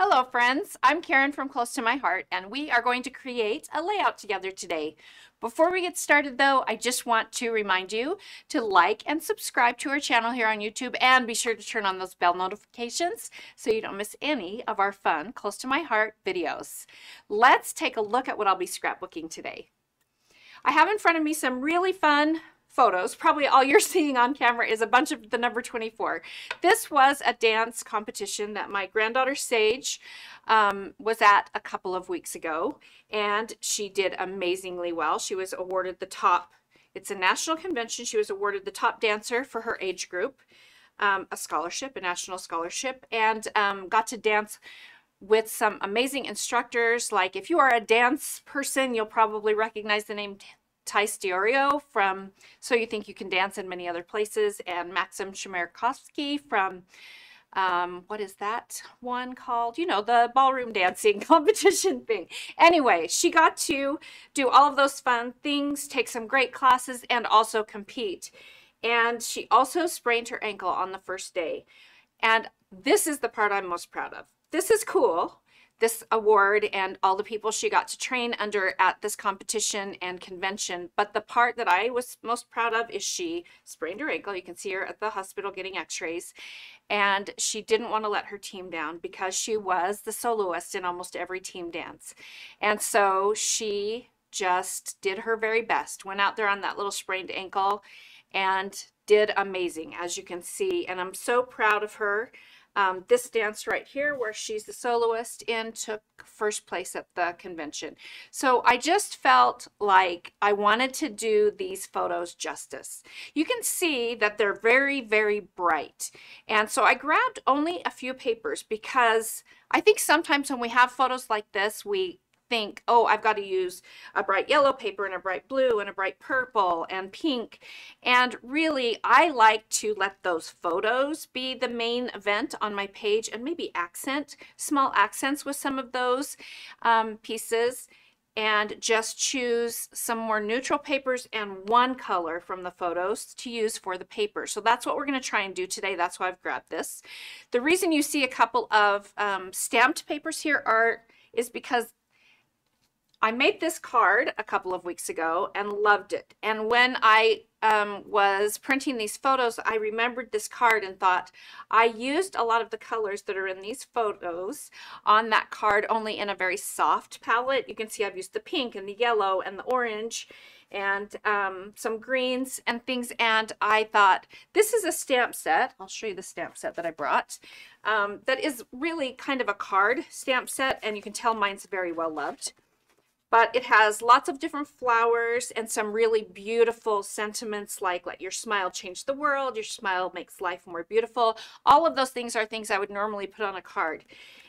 Hello friends, I'm Karen from Close to My Heart and we are going to create a layout together today. Before we get started though, I just want to remind you to like and subscribe to our channel here on YouTube and be sure to turn on those bell notifications so you don't miss any of our fun Close to My Heart videos. Let's take a look at what I'll be scrapbooking today. I have in front of me some really fun photos. Probably all you're seeing on camera is a bunch of the number 24. This was a dance competition that my granddaughter Sage um, was at a couple of weeks ago, and she did amazingly well. She was awarded the top, it's a national convention. She was awarded the top dancer for her age group, um, a scholarship, a national scholarship, and um, got to dance with some amazing instructors. Like if you are a dance person, you'll probably recognize the name Tyce Diorio from So You Think You Can Dance in Many Other Places, and Maxim Chmerkovskiy from, um, what is that one called? You know, the ballroom dancing competition thing. Anyway, she got to do all of those fun things, take some great classes, and also compete. And she also sprained her ankle on the first day. And this is the part I'm most proud of. This is cool this award and all the people she got to train under at this competition and convention. But the part that I was most proud of is she sprained her ankle. You can see her at the hospital getting x-rays. And she didn't want to let her team down because she was the soloist in almost every team dance. And so she just did her very best, went out there on that little sprained ankle and did amazing, as you can see. And I'm so proud of her um, this dance right here where she's the soloist and took first place at the convention. So I just felt like I wanted to do these photos justice. You can see that they're very, very bright. And so I grabbed only a few papers because I think sometimes when we have photos like this, we think, oh, I've got to use a bright yellow paper and a bright blue and a bright purple and pink. And really, I like to let those photos be the main event on my page and maybe accent, small accents with some of those um, pieces and just choose some more neutral papers and one color from the photos to use for the paper. So that's what we're going to try and do today. That's why I've grabbed this. The reason you see a couple of um, stamped papers here are is because I made this card a couple of weeks ago and loved it. And when I um, was printing these photos, I remembered this card and thought I used a lot of the colors that are in these photos on that card only in a very soft palette. You can see I've used the pink and the yellow and the orange and um, some greens and things. And I thought this is a stamp set. I'll show you the stamp set that I brought. Um, that is really kind of a card stamp set and you can tell mine's very well loved but it has lots of different flowers and some really beautiful sentiments like let your smile change the world, your smile makes life more beautiful. All of those things are things I would normally put on a card.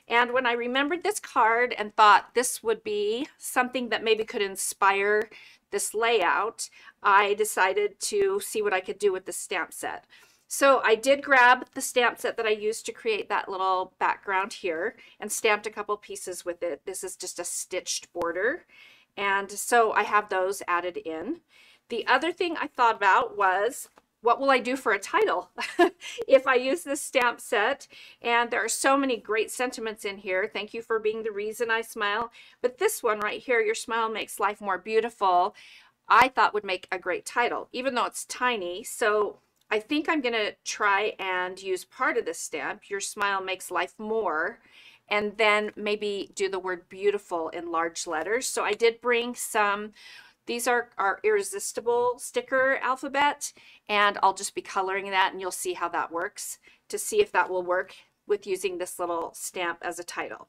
And when I remembered this card and thought this would be something that maybe could inspire this layout, I decided to see what I could do with the stamp set. So I did grab the stamp set that I used to create that little background here and stamped a couple pieces with it. This is just a stitched border. And so I have those added in. The other thing I thought about was what will I do for a title if I use this stamp set? And there are so many great sentiments in here. Thank you for being the reason I smile. But this one right here, Your Smile Makes Life More Beautiful, I thought would make a great title, even though it's tiny. So I think I'm going to try and use part of this stamp, Your Smile Makes Life More, and then maybe do the word beautiful in large letters. So I did bring some, these are our irresistible sticker alphabet, and I'll just be coloring that and you'll see how that works to see if that will work with using this little stamp as a title.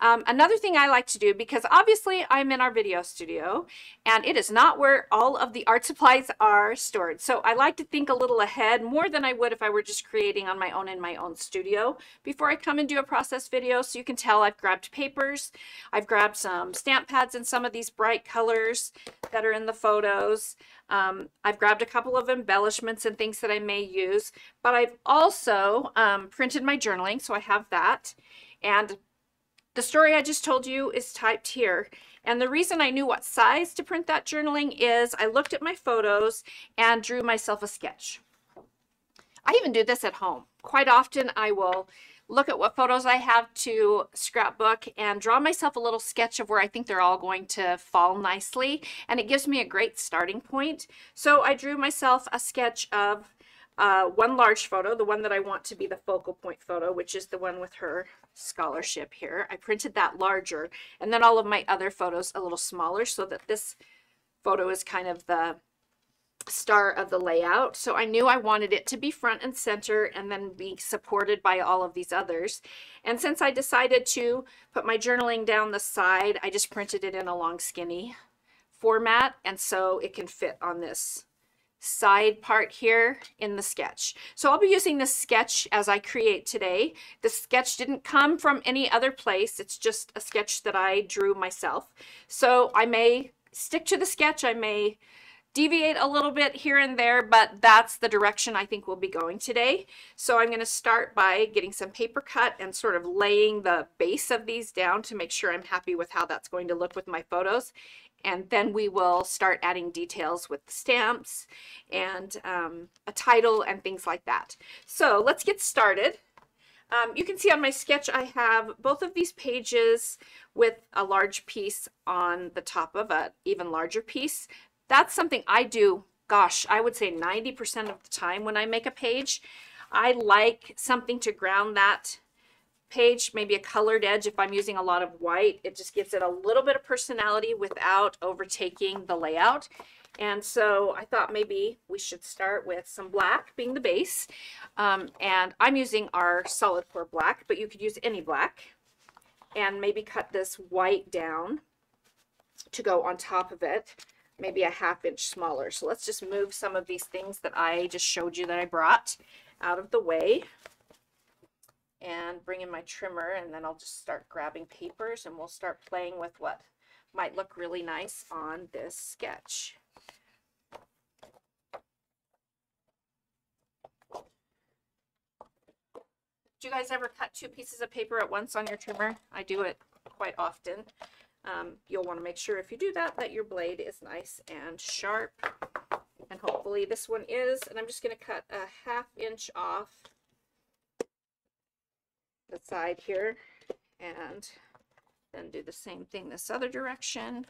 Um, another thing I like to do, because obviously I'm in our video studio and it is not where all of the art supplies are stored. So I like to think a little ahead more than I would if I were just creating on my own in my own studio before I come and do a process video. So you can tell I've grabbed papers, I've grabbed some stamp pads in some of these bright colors that are in the photos. Um, I've grabbed a couple of embellishments and things that I may use, but I've also um, printed my journaling, so I have that. And the story I just told you is typed here. And the reason I knew what size to print that journaling is I looked at my photos and drew myself a sketch. I even do this at home. Quite often I will look at what photos I have to scrapbook and draw myself a little sketch of where I think they're all going to fall nicely. And it gives me a great starting point. So I drew myself a sketch of uh, one large photo, the one that I want to be the focal point photo, which is the one with her scholarship here. I printed that larger and then all of my other photos a little smaller so that this photo is kind of the star of the layout. So I knew I wanted it to be front and center and then be supported by all of these others. And since I decided to put my journaling down the side, I just printed it in a long skinny format. And so it can fit on this side part here in the sketch. So I'll be using this sketch as I create today. The sketch didn't come from any other place. It's just a sketch that I drew myself. So I may stick to the sketch. I may deviate a little bit here and there, but that's the direction I think we'll be going today. So I'm going to start by getting some paper cut and sort of laying the base of these down to make sure I'm happy with how that's going to look with my photos. And then we will start adding details with stamps and um, a title and things like that. So let's get started. Um, you can see on my sketch I have both of these pages with a large piece on the top of an even larger piece that's something I do, gosh, I would say 90% of the time when I make a page. I like something to ground that page, maybe a colored edge if I'm using a lot of white. It just gives it a little bit of personality without overtaking the layout. And so I thought maybe we should start with some black being the base. Um, and I'm using our solid core black, but you could use any black. And maybe cut this white down to go on top of it maybe a half inch smaller. So let's just move some of these things that I just showed you that I brought out of the way and bring in my trimmer and then I'll just start grabbing papers and we'll start playing with what might look really nice on this sketch. Do you guys ever cut two pieces of paper at once on your trimmer? I do it quite often. Um, you'll want to make sure if you do that, that your blade is nice and sharp. And hopefully this one is. And I'm just going to cut a half inch off the side here. And then do the same thing this other direction.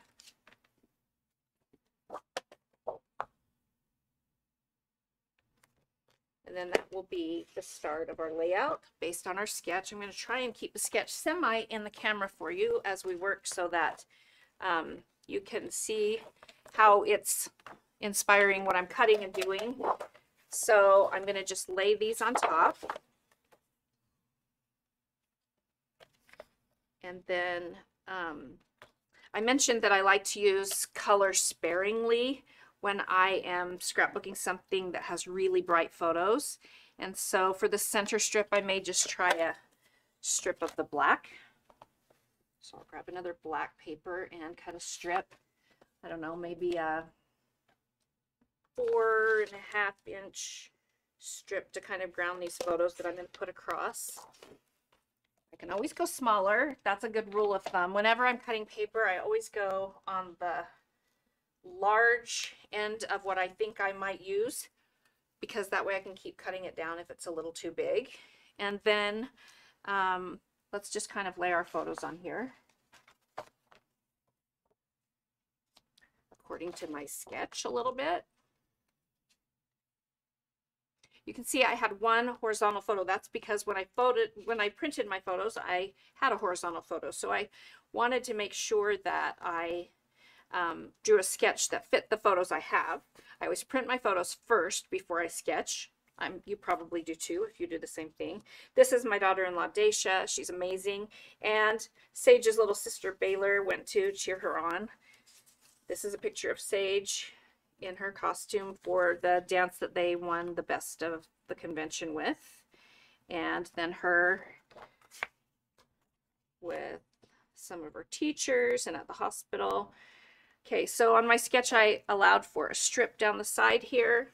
And then that will be the start of our layout based on our sketch. I'm going to try and keep the sketch semi in the camera for you as we work so that um, you can see how it's inspiring what I'm cutting and doing. So I'm going to just lay these on top. And then um, I mentioned that I like to use color sparingly when I am scrapbooking something that has really bright photos. And so for the center strip, I may just try a strip of the black. So I'll grab another black paper and cut a strip. I don't know, maybe a four and a half inch strip to kind of ground these photos that I'm going to put across. I can always go smaller. That's a good rule of thumb. Whenever I'm cutting paper, I always go on the large end of what I think I might use because that way I can keep cutting it down if it's a little too big. And then um, let's just kind of lay our photos on here. According to my sketch a little bit. You can see I had one horizontal photo. That's because when I photoed, when I printed my photos, I had a horizontal photo. So I wanted to make sure that I um, drew a sketch that fit the photos I have. I always print my photos first before I sketch. You probably do too if you do the same thing. This is my daughter-in-law Dacia. She's amazing. And Sage's little sister Baylor went to cheer her on. This is a picture of Sage in her costume for the dance that they won the best of the convention with. And then her with some of her teachers and at the hospital. Okay, so on my sketch, I allowed for a strip down the side here.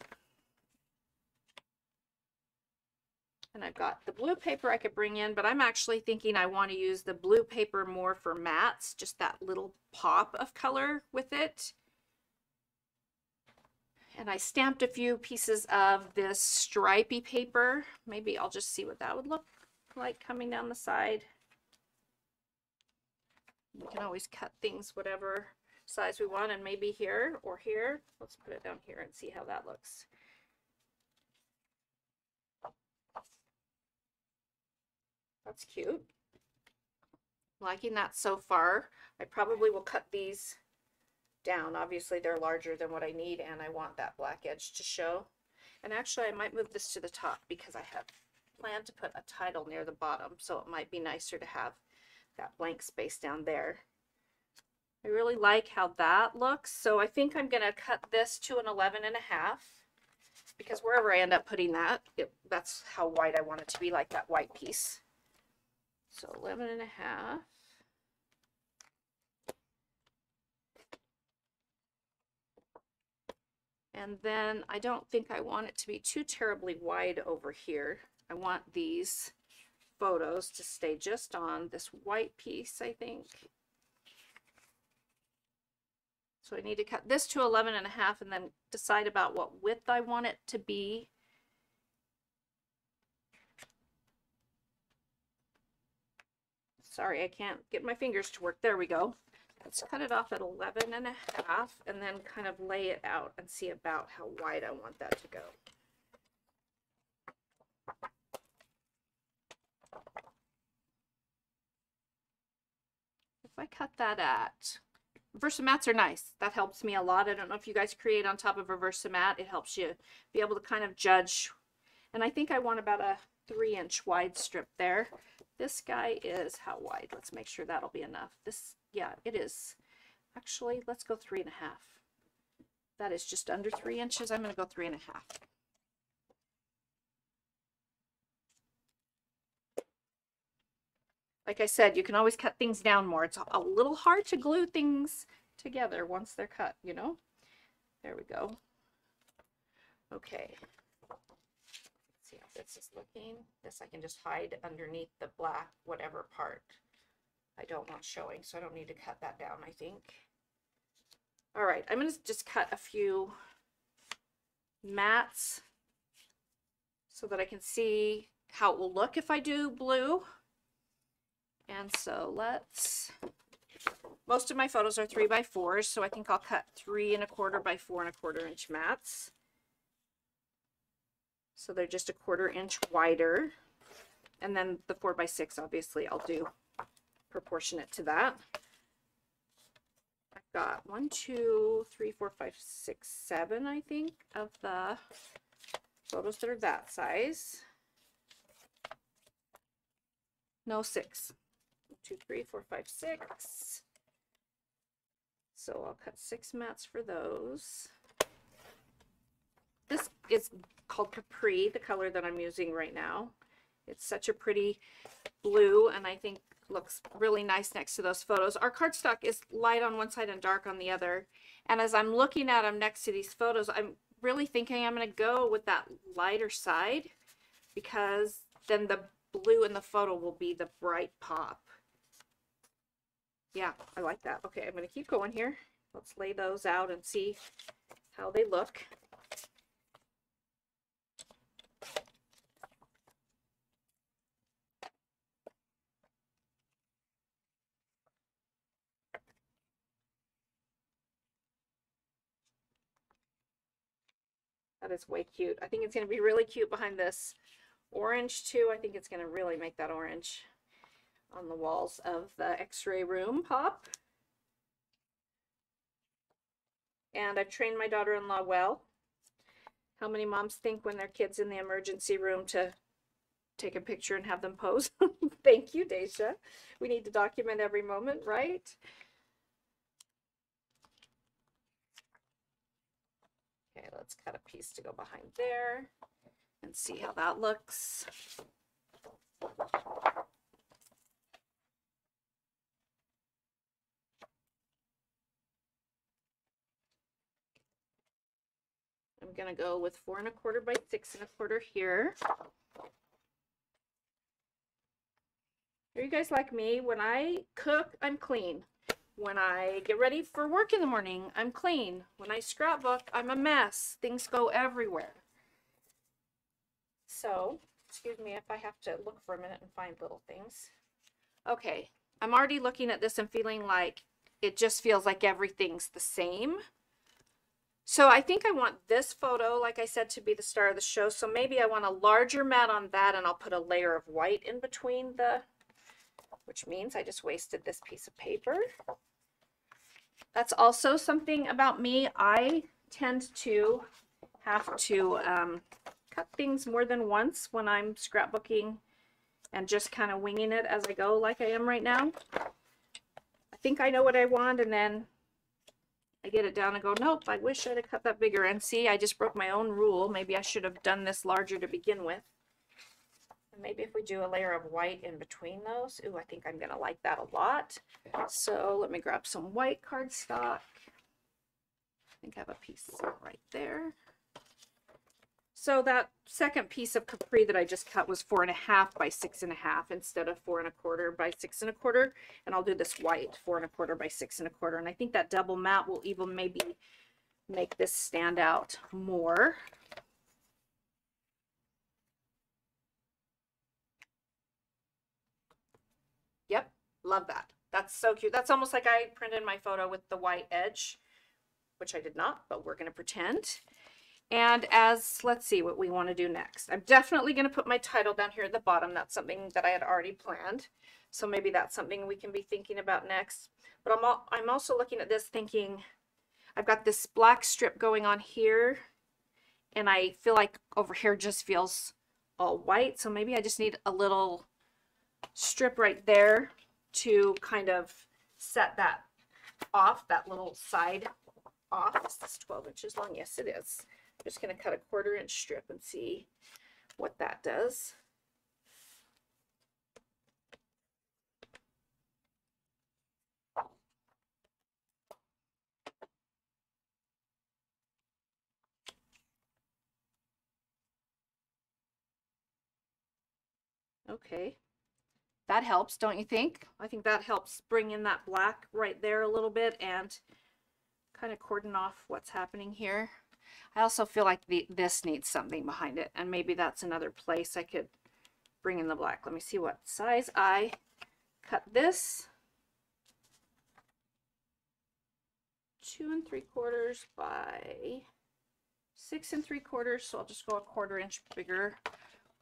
And I've got the blue paper I could bring in, but I'm actually thinking I want to use the blue paper more for mats, just that little pop of color with it. And I stamped a few pieces of this stripy paper. Maybe I'll just see what that would look like coming down the side. We can always cut things whatever size we want and maybe here or here. Let's put it down here and see how that looks. That's cute. Liking that so far. I probably will cut these down. Obviously they're larger than what I need and I want that black edge to show. And actually I might move this to the top because I have planned to put a title near the bottom. So it might be nicer to have that blank space down there. I really like how that looks. So I think I'm going to cut this to an 11 and a half because wherever I end up putting that, it, that's how wide I want it to be, like that white piece. So 11 and a half. And then I don't think I want it to be too terribly wide over here. I want these photos to stay just on this white piece, I think. So I need to cut this to 11 and a half and then decide about what width I want it to be. Sorry, I can't get my fingers to work. There we go. Let's cut it off at 11 and a half and then kind of lay it out and see about how wide I want that to go. If I cut that at, Versamats are nice. That helps me a lot. I don't know if you guys create on top of a Versamat. It helps you be able to kind of judge. And I think I want about a three inch wide strip there. This guy is how wide? Let's make sure that'll be enough. This, yeah, it is. Actually, let's go three and a half. That is just under three inches. I'm going to go three and a half. Like I said, you can always cut things down more. It's a little hard to glue things together once they're cut, you know? There we go. Okay. This is looking. This I can just hide underneath the black whatever part I don't want showing, so I don't need to cut that down, I think. All right, I'm going to just cut a few mats so that I can see how it will look if I do blue. And so let's, most of my photos are three by fours, so I think I'll cut three and a quarter by four and a quarter inch mats. So they're just a quarter inch wider. And then the four by six, obviously, I'll do proportionate to that. I've got one, two, three, four, five, six, seven, I think, of the photos that are that size. No, six two, three, four, five, six. So I'll cut six mats for those. This is called Capri, the color that I'm using right now. It's such a pretty blue and I think looks really nice next to those photos. Our cardstock is light on one side and dark on the other. And as I'm looking at them next to these photos, I'm really thinking I'm going to go with that lighter side because then the blue in the photo will be the bright pop. Yeah, I like that. Okay, I'm going to keep going here. Let's lay those out and see how they look. That is way cute. I think it's going to be really cute behind this orange too. I think it's going to really make that orange on the walls of the x-ray room pop. And I've trained my daughter-in-law well. How many moms think when their kid's in the emergency room to take a picture and have them pose? Thank you, Daisha. We need to document every moment, right? Let's cut a piece to go behind there and see how that looks. I'm going to go with four and a quarter by six and a quarter here. Are you guys like me? When I cook, I'm clean. When I get ready for work in the morning, I'm clean. When I scrapbook, I'm a mess. Things go everywhere. So excuse me if I have to look for a minute and find little things. Okay, I'm already looking at this and feeling like it just feels like everything's the same. So I think I want this photo, like I said, to be the star of the show. So maybe I want a larger mat on that and I'll put a layer of white in between the, which means I just wasted this piece of paper. That's also something about me. I tend to have to um, cut things more than once when I'm scrapbooking and just kind of winging it as I go like I am right now. I think I know what I want and then I get it down and go, nope, I wish I'd have cut that bigger. And see, I just broke my own rule. Maybe I should have done this larger to begin with. Maybe if we do a layer of white in between those, ooh, I think I'm gonna like that a lot. So let me grab some white cardstock. I think I have a piece right there. So that second piece of capri that I just cut was four and a half by six and a half instead of four and a quarter by six and a quarter. And I'll do this white four and a quarter by six and a quarter. And I think that double mat will even maybe make this stand out more. Love that. That's so cute. That's almost like I printed my photo with the white edge, which I did not, but we're going to pretend. And as, let's see what we want to do next. I'm definitely going to put my title down here at the bottom. That's something that I had already planned. So maybe that's something we can be thinking about next. But I'm, all, I'm also looking at this thinking, I've got this black strip going on here. And I feel like over here just feels all white. So maybe I just need a little strip right there to kind of set that off, that little side off. Is this 12 inches long? Yes, it is. I'm just going to cut a quarter inch strip and see what that does. Okay, that helps, don't you think? I think that helps bring in that black right there a little bit and kind of cordon off what's happening here. I also feel like the, this needs something behind it, and maybe that's another place I could bring in the black. Let me see what size I cut this. Two and three quarters by six and three quarters, so I'll just go a quarter inch bigger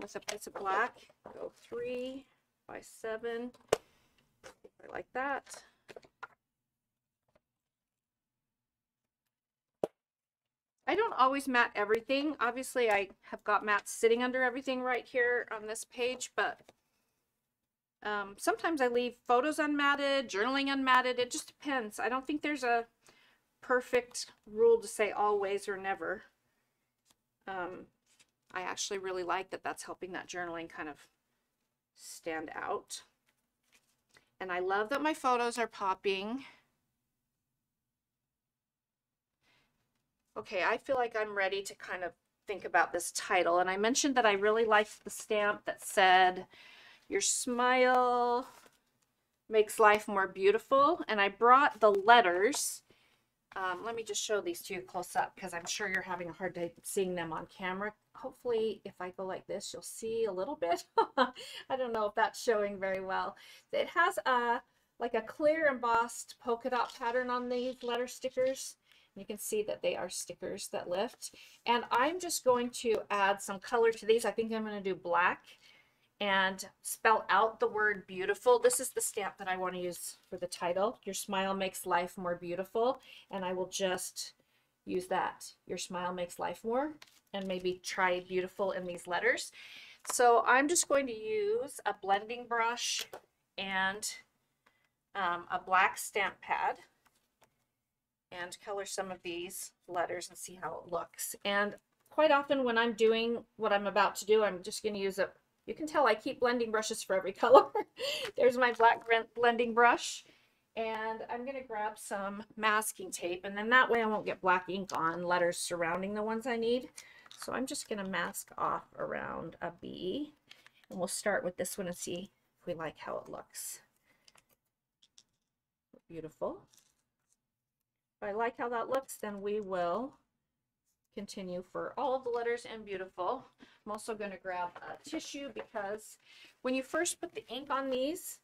with a piece of black. Go three by seven, I like that. I don't always mat everything. Obviously, I have got mats sitting under everything right here on this page, but um, sometimes I leave photos unmatted, journaling unmatted. It just depends. I don't think there's a perfect rule to say always or never. Um, I actually really like that that's helping that journaling kind of stand out. And I love that my photos are popping. Okay, I feel like I'm ready to kind of think about this title. And I mentioned that I really liked the stamp that said, your smile makes life more beautiful. And I brought the letters. Um, let me just show these to you close up because I'm sure you're having a hard time seeing them on camera. Hopefully, if I go like this, you'll see a little bit. I don't know if that's showing very well. It has a like a clear embossed polka dot pattern on these letter stickers. You can see that they are stickers that lift. And I'm just going to add some color to these. I think I'm going to do black and spell out the word beautiful. This is the stamp that I want to use for the title. Your smile makes life more beautiful. And I will just use that. Your smile makes life more and maybe try beautiful in these letters. So I'm just going to use a blending brush and um, a black stamp pad and color some of these letters and see how it looks. And quite often when I'm doing what I'm about to do, I'm just going to use a, you can tell I keep blending brushes for every color. There's my black blending brush. And I'm going to grab some masking tape and then that way I won't get black ink on letters surrounding the ones I need. So I'm just going to mask off around a B. And we'll start with this one and see if we like how it looks. Beautiful. If I like how that looks, then we will continue for all of the letters and beautiful. I'm also going to grab a tissue because when you first put the ink on these,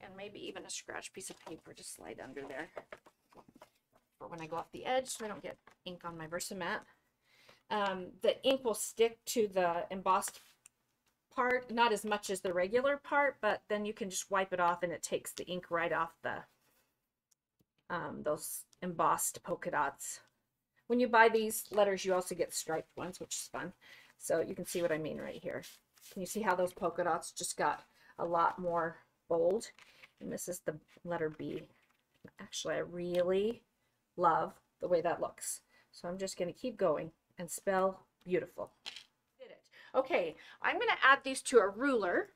and maybe even a scratch piece of paper to slide under there for when I go off the edge so I don't get ink on my Versamat. Um, the ink will stick to the embossed part, not as much as the regular part, but then you can just wipe it off and it takes the ink right off the um, those embossed polka dots. When you buy these letters, you also get striped ones, which is fun. So you can see what I mean right here. Can you see how those polka dots just got a lot more bold? And this is the letter B. Actually, I really love the way that looks. So I'm just going to keep going and spell beautiful. Did it. Okay, I'm going to add these to a ruler.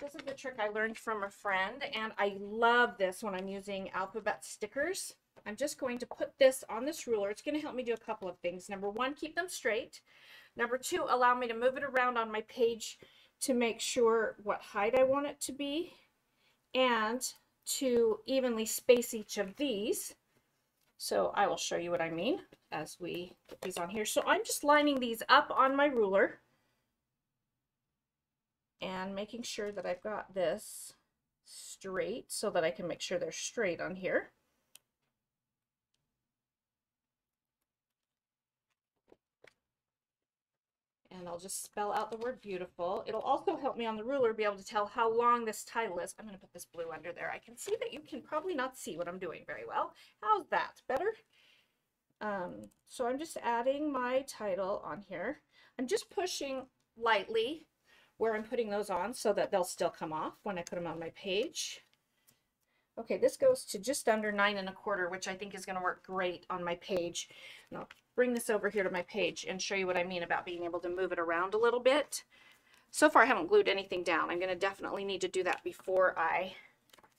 This is the trick I learned from a friend, and I love this when I'm using alphabet stickers. I'm just going to put this on this ruler. It's going to help me do a couple of things. Number one, keep them straight. Number two, allow me to move it around on my page to make sure what height I want it to be and to evenly space each of these. So I will show you what I mean as we put these on here. So I'm just lining these up on my ruler and making sure that I've got this straight so that I can make sure they're straight on here. And I'll just spell out the word beautiful. It'll also help me on the ruler be able to tell how long this title is. I'm going to put this blue under there. I can see that you can probably not see what I'm doing very well. How's that? Better? Um, so I'm just adding my title on here. I'm just pushing lightly where I'm putting those on so that they'll still come off when I put them on my page. Okay, this goes to just under nine and a quarter, which I think is going to work great on my page. And I'll bring this over here to my page and show you what I mean about being able to move it around a little bit. So far I haven't glued anything down. I'm going to definitely need to do that before I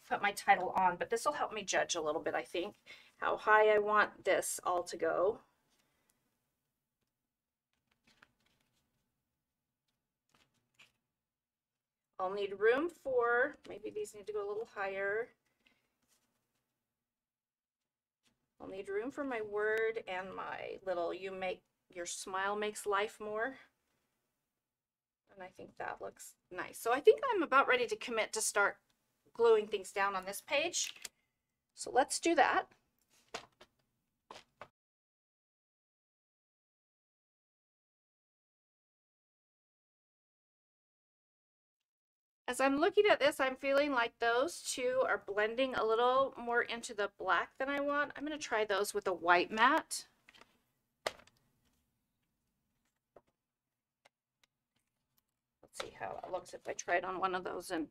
put my title on, but this will help me judge a little bit, I think, how high I want this all to go. I'll need room for, maybe these need to go a little higher. I'll need room for my word and my little you make your smile makes life more. And I think that looks nice. So I think I'm about ready to commit to start gluing things down on this page. So let's do that. As I'm looking at this, I'm feeling like those two are blending a little more into the black than I want. I'm going to try those with a white mat. Let's see how it looks if I try it on one of those and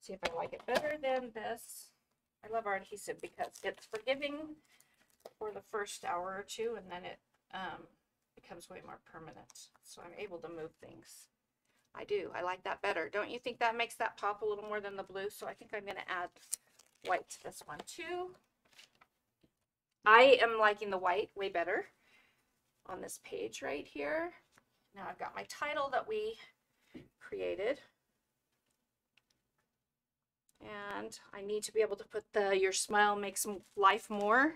see if I like it better than this. I love our adhesive because it's forgiving for the first hour or two and then it um, becomes way more permanent. So I'm able to move things. I do. I like that better. Don't you think that makes that pop a little more than the blue? So I think I'm going to add white to this one too. I am liking the white way better on this page right here. Now I've got my title that we created. And I need to be able to put the Your Smile Makes Life More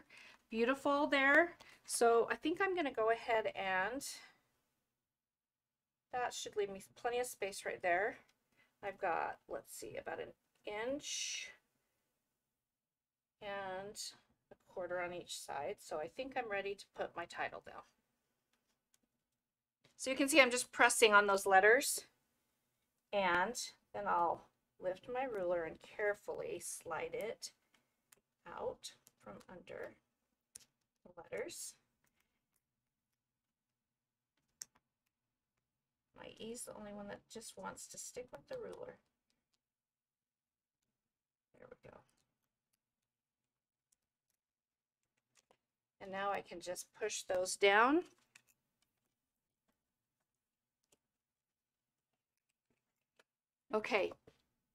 Beautiful there. So I think I'm going to go ahead and that should leave me plenty of space right there. I've got, let's see, about an inch and a quarter on each side. So I think I'm ready to put my title down. So you can see I'm just pressing on those letters and then I'll lift my ruler and carefully slide it out from under the letters. My E's the only one that just wants to stick with the ruler. There we go. And now I can just push those down. Okay,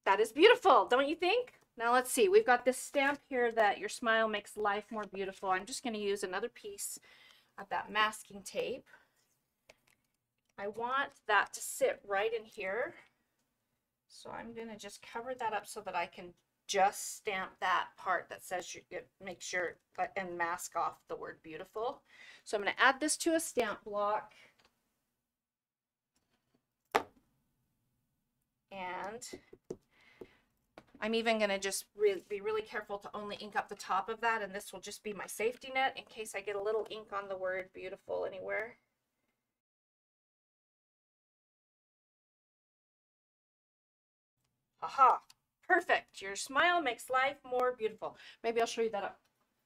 that is beautiful, don't you think? Now let's see, we've got this stamp here that your smile makes life more beautiful. I'm just going to use another piece of that masking tape. I want that to sit right in here. So I'm going to just cover that up so that I can just stamp that part that says you make sure and mask off the word beautiful. So I'm going to add this to a stamp block. And I'm even going to just re be really careful to only ink up the top of that. And this will just be my safety net in case I get a little ink on the word beautiful anywhere. Aha, perfect. Your smile makes life more beautiful. Maybe I'll show you that up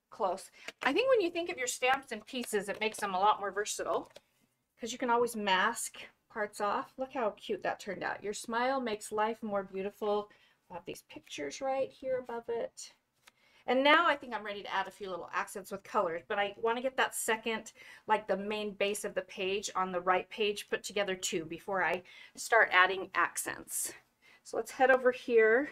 close. I think when you think of your stamps and pieces, it makes them a lot more versatile because you can always mask parts off. Look how cute that turned out. Your smile makes life more beautiful. i have these pictures right here above it. And now I think I'm ready to add a few little accents with colors, but I want to get that second, like the main base of the page on the right page put together too before I start adding accents. So let's head over here.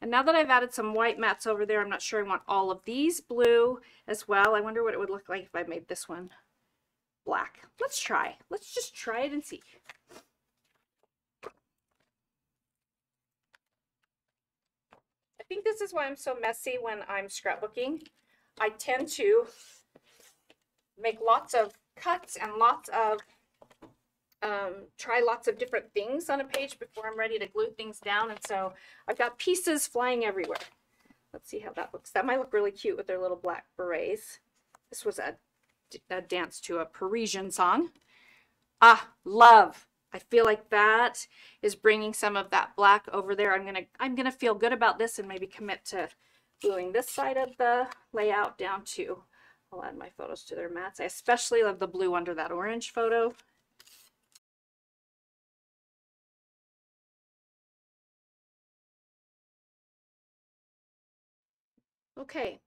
And now that I've added some white mats over there, I'm not sure I want all of these blue as well. I wonder what it would look like if I made this one black. Let's try. Let's just try it and see. I think this is why I'm so messy when I'm scrapbooking. I tend to make lots of cuts and lots of um, try lots of different things on a page before I'm ready to glue things down. And so I've got pieces flying everywhere. Let's see how that looks. That might look really cute with their little black berets. This was a, a dance to a Parisian song. Ah, love. I feel like that is bringing some of that black over there. I'm gonna I'm gonna feel good about this and maybe commit to gluing this side of the layout down too. I'll add my photos to their mats. I especially love the blue under that orange photo. Okay,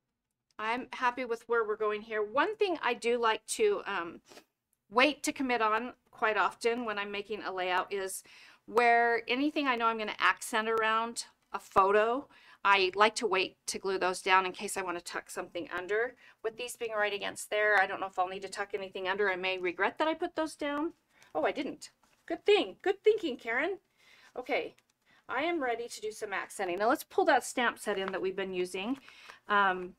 I'm happy with where we're going here. One thing I do like to um, wait to commit on quite often when I'm making a layout is where anything I know I'm going to accent around a photo, I like to wait to glue those down in case I want to tuck something under. With these being right against there, I don't know if I'll need to tuck anything under. I may regret that I put those down. Oh, I didn't. Good thing. Good thinking, Karen. Okay, I am ready to do some accenting. Now let's pull that stamp set in that we've been using. Um,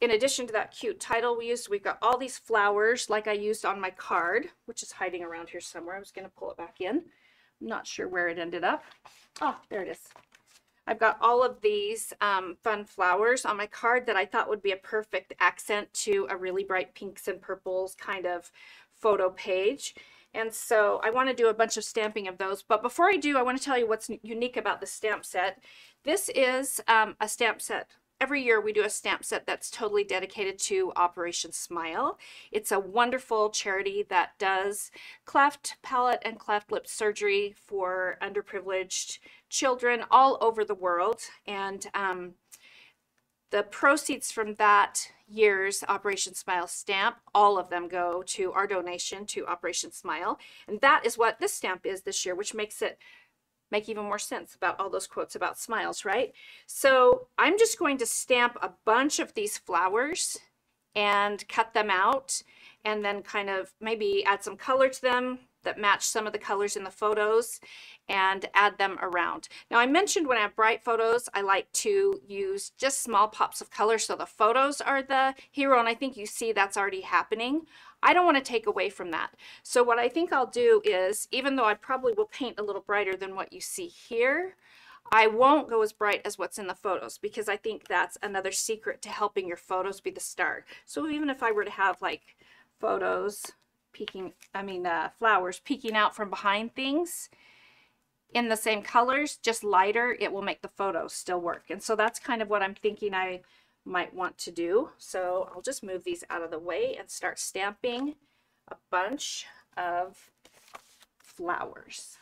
in addition to that cute title we used, we've got all these flowers like I used on my card, which is hiding around here somewhere. I was going to pull it back in. I'm not sure where it ended up. Oh, there it is. I've got all of these um, fun flowers on my card that I thought would be a perfect accent to a really bright pinks and purples kind of photo page. And so I want to do a bunch of stamping of those. But before I do, I want to tell you what's unique about the stamp set. This is um, a stamp set. Every year we do a stamp set that's totally dedicated to Operation Smile. It's a wonderful charity that does cleft palate and cleft lip surgery for underprivileged children all over the world. And um, the proceeds from that year's Operation Smile stamp, all of them go to our donation to Operation Smile. And that is what this stamp is this year, which makes it make even more sense about all those quotes about smiles, right? So I'm just going to stamp a bunch of these flowers and cut them out and then kind of maybe add some color to them that match some of the colors in the photos and add them around. Now I mentioned when I have bright photos, I like to use just small pops of color so the photos are the hero and I think you see that's already happening. I don't want to take away from that. So what I think I'll do is, even though I probably will paint a little brighter than what you see here, I won't go as bright as what's in the photos because I think that's another secret to helping your photos be the star. So even if I were to have like photos peeking, I mean uh, flowers peeking out from behind things in the same colors, just lighter, it will make the photos still work. And so that's kind of what I'm thinking I might want to do. So I'll just move these out of the way and start stamping a bunch of flowers.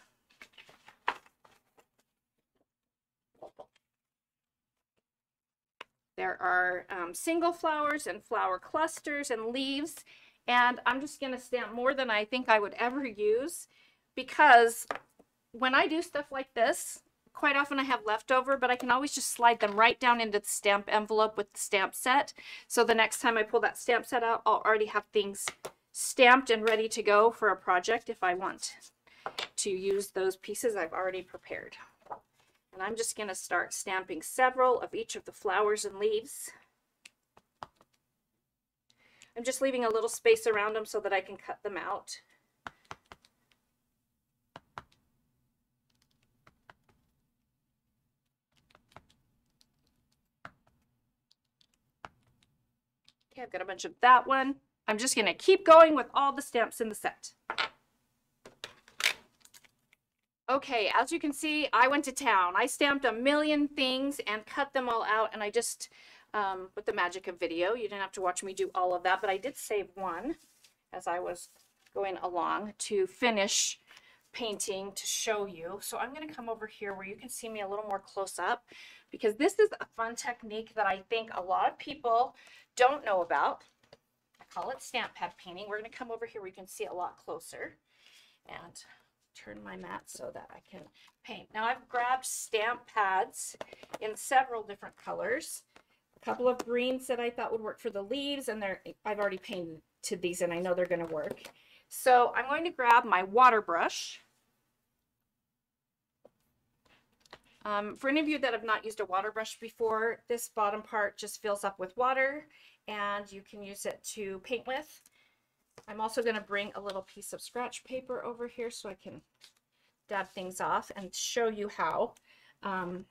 There are um, single flowers and flower clusters and leaves. And I'm just going to stamp more than I think I would ever use because when I do stuff like this, quite often I have leftover, but I can always just slide them right down into the stamp envelope with the stamp set. So the next time I pull that stamp set out, I'll already have things stamped and ready to go for a project if I want to use those pieces I've already prepared. And I'm just going to start stamping several of each of the flowers and leaves. I'm just leaving a little space around them so that I can cut them out. Okay, I've got a bunch of that one. I'm just going to keep going with all the stamps in the set. Okay, as you can see, I went to town. I stamped a million things and cut them all out, and I just, um, with the magic of video, you didn't have to watch me do all of that, but I did save one as I was going along to finish painting to show you. So I'm going to come over here where you can see me a little more close up because this is a fun technique that I think a lot of people don't know about. I call it stamp pad painting. We're going to come over here where you can see a lot closer and turn my mat so that I can paint. Now I've grabbed stamp pads in several different colors. A couple of greens that I thought would work for the leaves and they're I've already painted to these and I know they're going to work. So I'm going to grab my water brush. Um, for any of you that have not used a water brush before, this bottom part just fills up with water and you can use it to paint with. I'm also going to bring a little piece of scratch paper over here so I can dab things off and show you how um,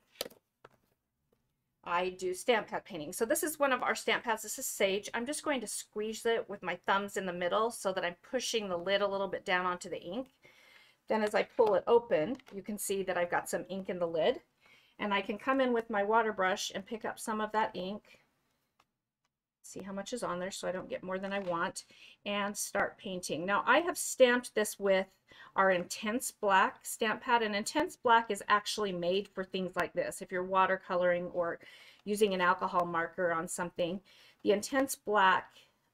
I do stamp pad painting. So this is one of our stamp pads. This is Sage. I'm just going to squeeze it with my thumbs in the middle so that I'm pushing the lid a little bit down onto the ink. Then as I pull it open, you can see that I've got some ink in the lid. And I can come in with my water brush and pick up some of that ink see how much is on there so I don't get more than I want, and start painting. Now I have stamped this with our Intense Black stamp pad, and Intense Black is actually made for things like this. If you're watercoloring or using an alcohol marker on something, the Intense Black,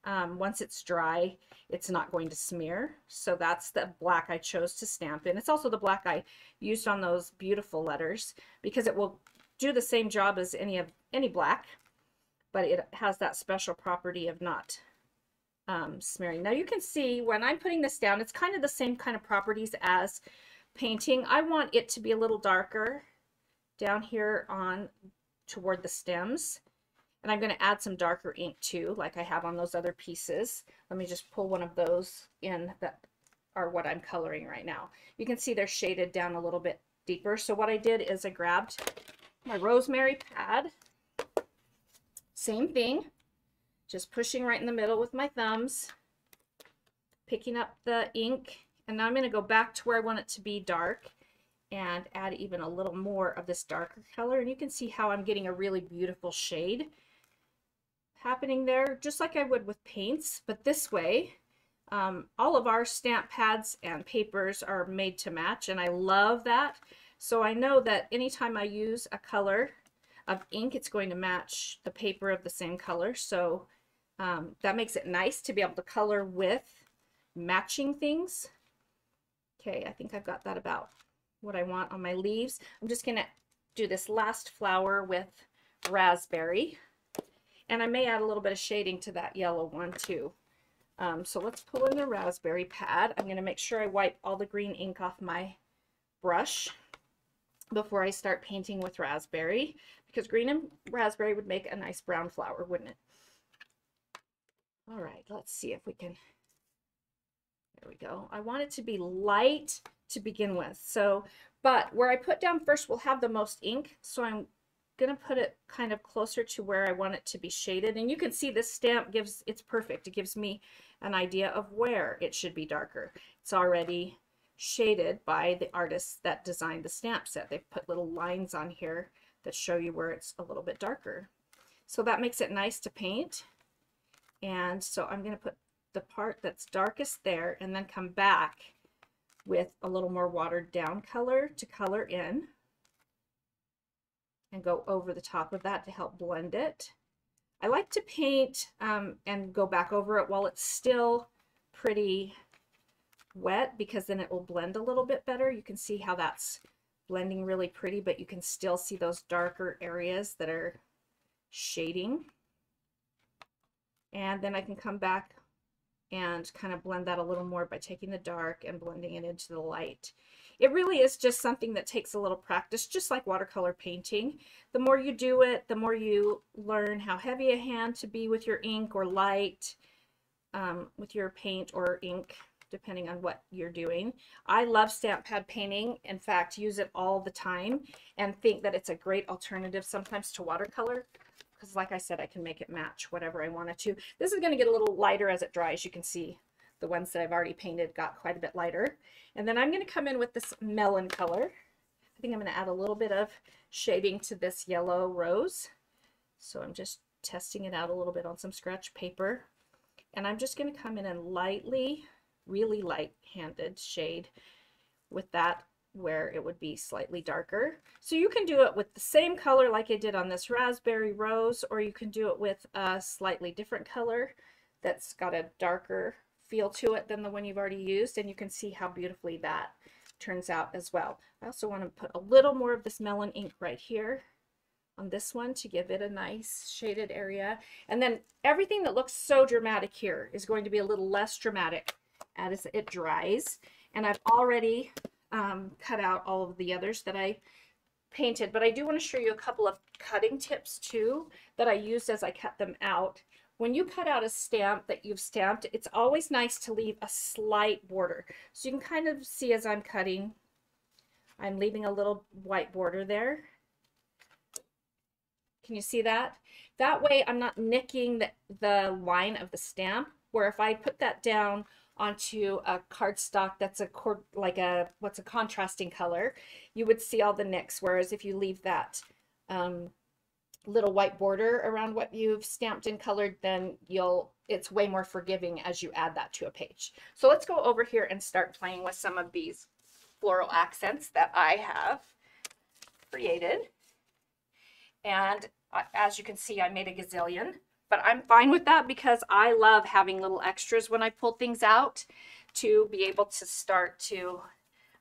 um, once it's dry, it's not going to smear. So that's the black I chose to stamp in. It's also the black I used on those beautiful letters because it will do the same job as any of any black but it has that special property of not um, smearing. Now you can see when I'm putting this down, it's kind of the same kind of properties as painting. I want it to be a little darker down here on toward the stems. And I'm going to add some darker ink too, like I have on those other pieces. Let me just pull one of those in that are what I'm coloring right now. You can see they're shaded down a little bit deeper. So what I did is I grabbed my rosemary pad same thing, just pushing right in the middle with my thumbs, picking up the ink, and now I'm going to go back to where I want it to be dark and add even a little more of this darker color. And you can see how I'm getting a really beautiful shade happening there, just like I would with paints, but this way. Um, all of our stamp pads and papers are made to match, and I love that. So I know that anytime I use a color of ink, it's going to match the paper of the same color. So um, that makes it nice to be able to color with matching things. Okay, I think I've got that about what I want on my leaves. I'm just going to do this last flower with raspberry. And I may add a little bit of shading to that yellow one too. Um, so let's pull in the raspberry pad. I'm going to make sure I wipe all the green ink off my brush before I start painting with raspberry because green and raspberry would make a nice brown flower, wouldn't it? All right, let's see if we can, there we go. I want it to be light to begin with. So, but where I put down first will have the most ink. So I'm going to put it kind of closer to where I want it to be shaded. And you can see this stamp gives, it's perfect. It gives me an idea of where it should be darker. It's already shaded by the artists that designed the stamp set. They've put little lines on here that show you where it's a little bit darker. So that makes it nice to paint. And so I'm going to put the part that's darkest there and then come back with a little more watered down color to color in and go over the top of that to help blend it. I like to paint um, and go back over it while it's still pretty wet because then it will blend a little bit better. You can see how that's blending really pretty, but you can still see those darker areas that are shading. And then I can come back and kind of blend that a little more by taking the dark and blending it into the light. it really is just something that takes a little practice, just like watercolor painting. The more you do it, the more you learn how heavy a hand to be with your ink or light um, with your paint or ink, depending on what you're doing. I love stamp pad painting. In fact, use it all the time and think that it's a great alternative sometimes to watercolor because like I said, I can make it match whatever I wanted to. This is going to get a little lighter as it dries. You can see the ones that I've already painted got quite a bit lighter. And then I'm going to come in with this melon color. I think I'm going to add a little bit of shading to this yellow rose. So I'm just testing it out a little bit on some scratch paper. And I'm just going to come in and lightly, really light-handed shade with that where it would be slightly darker. So you can do it with the same color like I did on this raspberry rose, or you can do it with a slightly different color that's got a darker feel to it than the one you've already used, and you can see how beautifully that turns out as well. I also want to put a little more of this melon ink right here on this one to give it a nice shaded area. And then everything that looks so dramatic here is going to be a little less dramatic as it dries. And I've already um, cut out all of the others that I painted, but I do want to show you a couple of cutting tips too that I used as I cut them out. When you cut out a stamp that you've stamped, it's always nice to leave a slight border. So you can kind of see as I'm cutting, I'm leaving a little white border there. Can you see that? That way I'm not nicking the, the line of the stamp, where if I put that down onto a cardstock that's a cord like a what's a contrasting color you would see all the nicks whereas if you leave that um, little white border around what you've stamped and colored then you'll it's way more forgiving as you add that to a page. So let's go over here and start playing with some of these floral accents that I have created. And uh, as you can see I made a gazillion but I'm fine with that because I love having little extras when I pull things out to be able to start to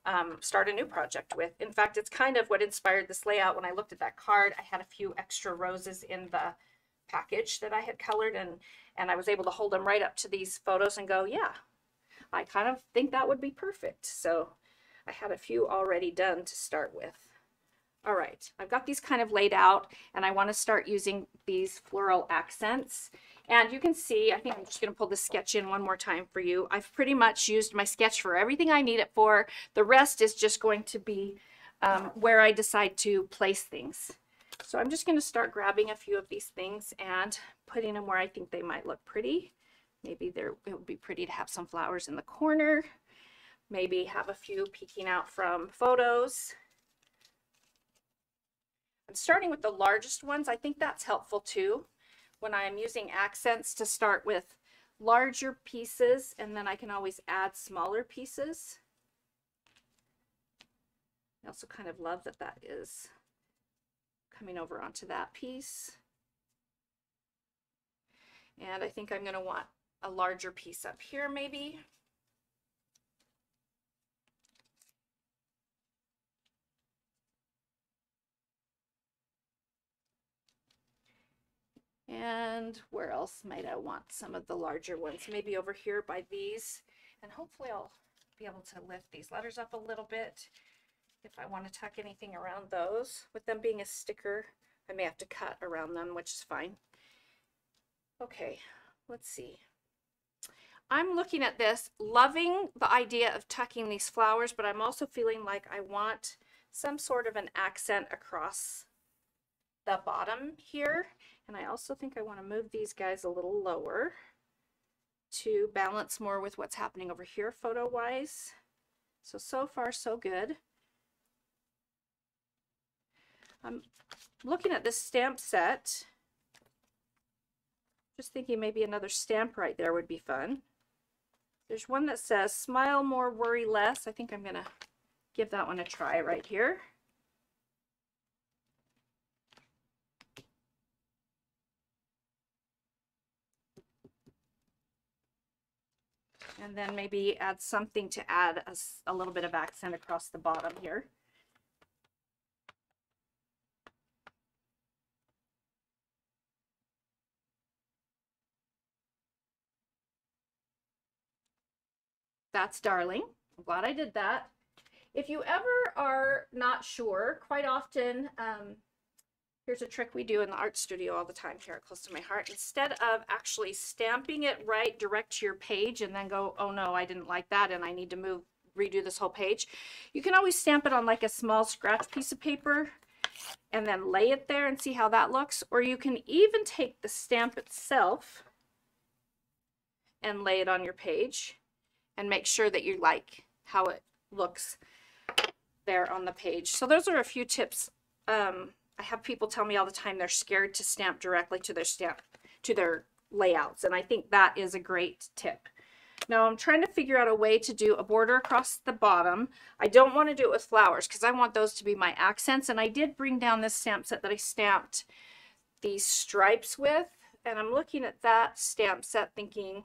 um, start a new project with. In fact, it's kind of what inspired this layout. When I looked at that card, I had a few extra roses in the package that I had colored and, and I was able to hold them right up to these photos and go, yeah, I kind of think that would be perfect. So I had a few already done to start with. All right, I've got these kind of laid out and I want to start using these floral accents. And you can see, I think I'm just going to pull the sketch in one more time for you. I've pretty much used my sketch for everything I need it for. The rest is just going to be um, where I decide to place things. So I'm just going to start grabbing a few of these things and putting them where I think they might look pretty. Maybe there it would be pretty to have some flowers in the corner. Maybe have a few peeking out from photos. Starting with the largest ones. I think that's helpful too when I'm using accents to start with larger pieces and then I can always add smaller pieces. I also kind of love that that is coming over onto that piece. And I think I'm going to want a larger piece up here maybe. And where else might I want some of the larger ones? Maybe over here by these. And hopefully I'll be able to lift these letters up a little bit if I want to tuck anything around those. With them being a sticker, I may have to cut around them, which is fine. Okay, let's see. I'm looking at this, loving the idea of tucking these flowers, but I'm also feeling like I want some sort of an accent across the bottom here. And I also think I want to move these guys a little lower to balance more with what's happening over here photo-wise. So, so far so good. I'm looking at this stamp set. Just thinking maybe another stamp right there would be fun. There's one that says smile more, worry less. I think I'm going to give that one a try right here. And then maybe add something to add a, a little bit of accent across the bottom here. That's darling. I'm glad I did that. If you ever are not sure, quite often, um, here's a trick we do in the art studio all the time here Close to My Heart. Instead of actually stamping it right direct to your page and then go, oh no, I didn't like that and I need to move, redo this whole page, you can always stamp it on like a small scratch piece of paper and then lay it there and see how that looks. Or you can even take the stamp itself and lay it on your page and make sure that you like how it looks there on the page. So those are a few tips. Um, I have people tell me all the time they're scared to stamp directly to their stamp, to their layouts. And I think that is a great tip. Now I'm trying to figure out a way to do a border across the bottom. I don't want to do it with flowers because I want those to be my accents. And I did bring down this stamp set that I stamped these stripes with. And I'm looking at that stamp set thinking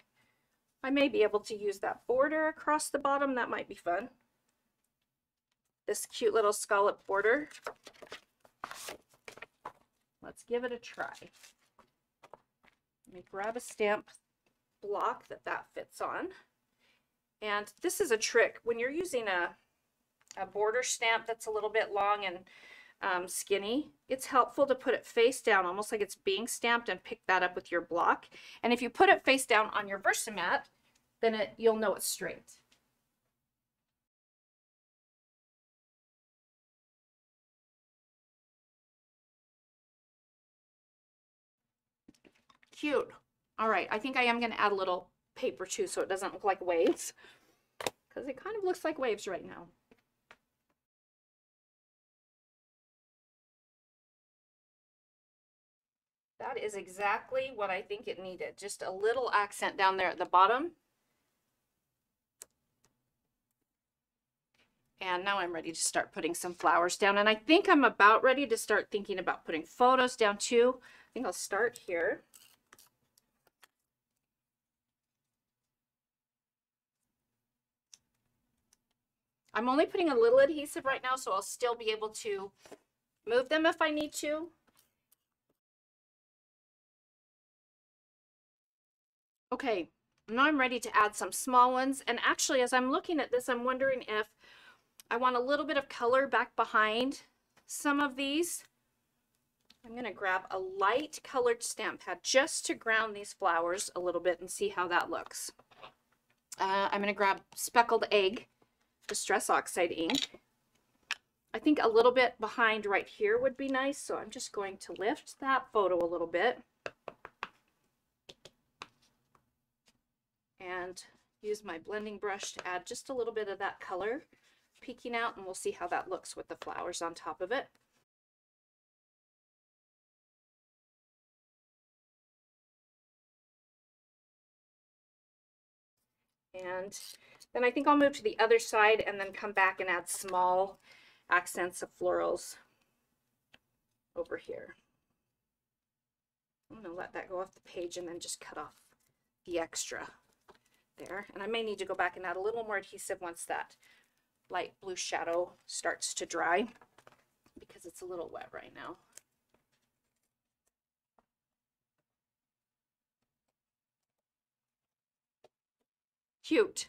I may be able to use that border across the bottom. That might be fun. This cute little scallop border. Let's give it a try. Let me grab a stamp block that that fits on. And this is a trick. When you're using a, a border stamp that's a little bit long and um, skinny, it's helpful to put it face down, almost like it's being stamped and pick that up with your block. And if you put it face down on your Versamat, then it, you'll know it's straight. Cute. All right, I think I am going to add a little paper too so it doesn't look like waves because it kind of looks like waves right now. That is exactly what I think it needed. Just a little accent down there at the bottom. And now I'm ready to start putting some flowers down. And I think I'm about ready to start thinking about putting photos down too. I think I'll start here. I'm only putting a little adhesive right now, so I'll still be able to move them if I need to. Okay, now I'm ready to add some small ones. And actually, as I'm looking at this, I'm wondering if I want a little bit of color back behind some of these. I'm going to grab a light colored stamp pad just to ground these flowers a little bit and see how that looks. Uh, I'm going to grab speckled egg Distress Oxide ink. I think a little bit behind right here would be nice, so I'm just going to lift that photo a little bit. And use my blending brush to add just a little bit of that color peeking out, and we'll see how that looks with the flowers on top of it. And then I think I'll move to the other side and then come back and add small accents of florals over here. I'm going to let that go off the page and then just cut off the extra there. And I may need to go back and add a little more adhesive once that light blue shadow starts to dry because it's a little wet right now. Cute.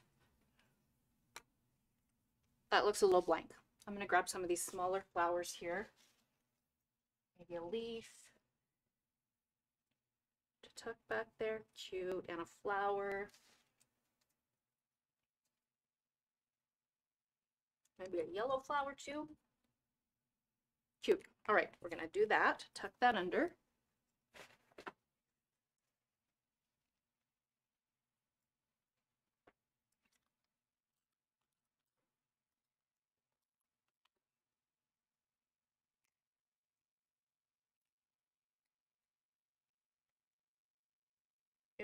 That looks a little blank. I'm going to grab some of these smaller flowers here. Maybe a leaf to tuck back there. Cute. And a flower. Maybe a yellow flower too. Cute. All right, we're going to do that. Tuck that under.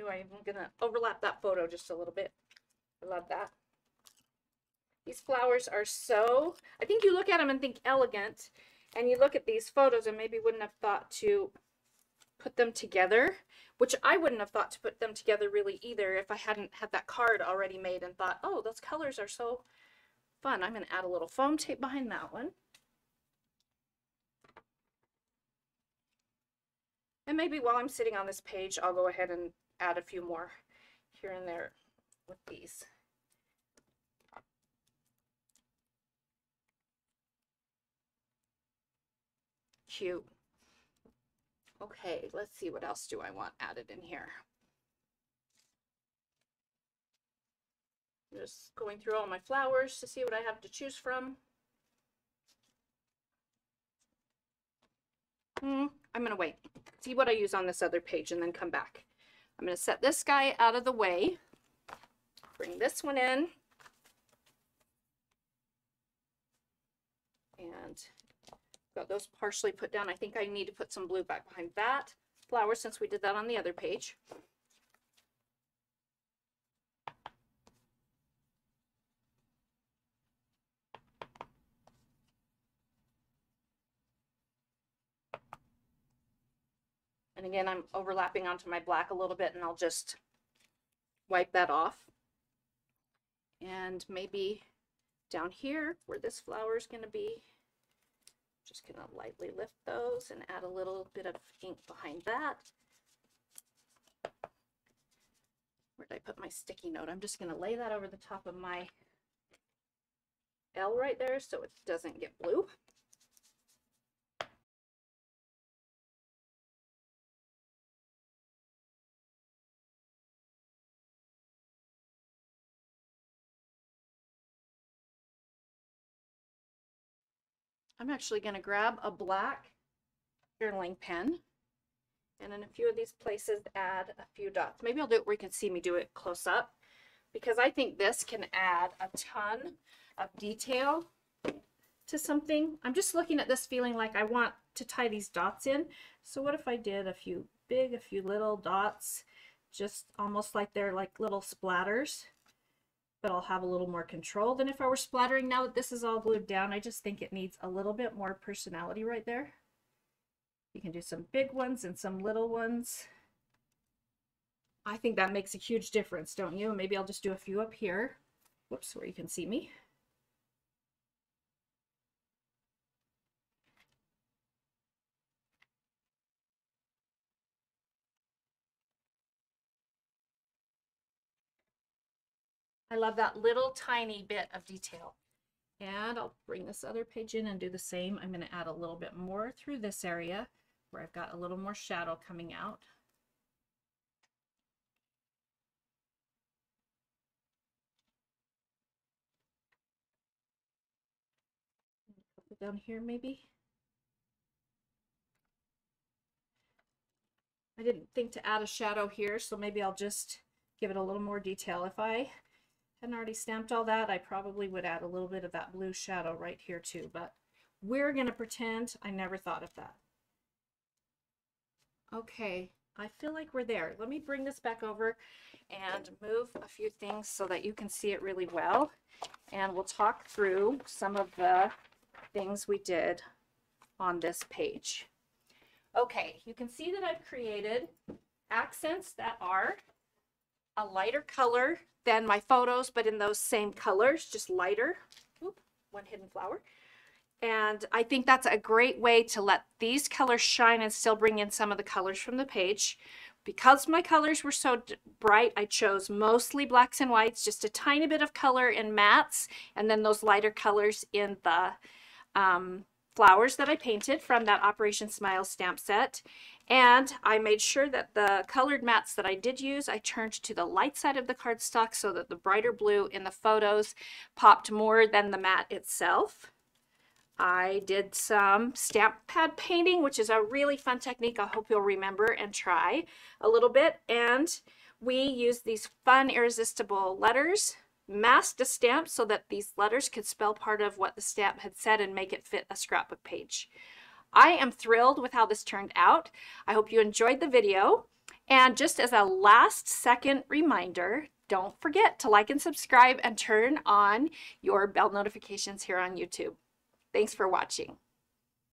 I'm gonna overlap that photo just a little bit. I love that. These flowers are so, I think you look at them and think elegant, and you look at these photos and maybe wouldn't have thought to put them together, which I wouldn't have thought to put them together really either if I hadn't had that card already made and thought, oh, those colors are so fun. I'm going to add a little foam tape behind that one. And maybe while I'm sitting on this page, I'll go ahead and add a few more here and there with these. Cute. Okay, let's see what else do I want added in here. Just going through all my flowers to see what I have to choose from. Hmm, I'm going to wait, see what I use on this other page and then come back. I'm going to set this guy out of the way, bring this one in, and got those partially put down. I think I need to put some blue back behind that flower since we did that on the other page. And again, I'm overlapping onto my black a little bit and I'll just wipe that off. And maybe down here where this flower is going to be, just going to lightly lift those and add a little bit of ink behind that. Where did I put my sticky note? I'm just going to lay that over the top of my L right there so it doesn't get blue. I'm actually going to grab a black journaling pen and in a few of these places add a few dots. Maybe I'll do it where you can see me do it close up because I think this can add a ton of detail to something. I'm just looking at this feeling like I want to tie these dots in. So what if I did a few big, a few little dots, just almost like they're like little splatters but I'll have a little more control than if I were splattering. Now that this is all glued down, I just think it needs a little bit more personality right there. You can do some big ones and some little ones. I think that makes a huge difference, don't you? Maybe I'll just do a few up here. Whoops, where you can see me. I love that little tiny bit of detail. And I'll bring this other page in and do the same. I'm going to add a little bit more through this area where I've got a little more shadow coming out. down here maybe. I didn't think to add a shadow here, so maybe I'll just give it a little more detail. If I hadn't already stamped all that, I probably would add a little bit of that blue shadow right here too, but we're going to pretend I never thought of that. Okay, I feel like we're there. Let me bring this back over and move a few things so that you can see it really well. And we'll talk through some of the things we did on this page. Okay, you can see that I've created accents that are a lighter color than my photos, but in those same colors, just lighter. Oop, one hidden flower. And I think that's a great way to let these colors shine and still bring in some of the colors from the page. Because my colors were so bright, I chose mostly blacks and whites, just a tiny bit of color in mattes, and then those lighter colors in the um, flowers that I painted from that Operation Smile stamp set. And I made sure that the colored mats that I did use, I turned to the light side of the cardstock so that the brighter blue in the photos popped more than the mat itself. I did some stamp pad painting, which is a really fun technique I hope you'll remember and try a little bit. And we used these fun irresistible letters masked a stamp so that these letters could spell part of what the stamp had said and make it fit a scrapbook page. I am thrilled with how this turned out. I hope you enjoyed the video. And just as a last second reminder, don't forget to like and subscribe and turn on your bell notifications here on YouTube. Thanks for watching.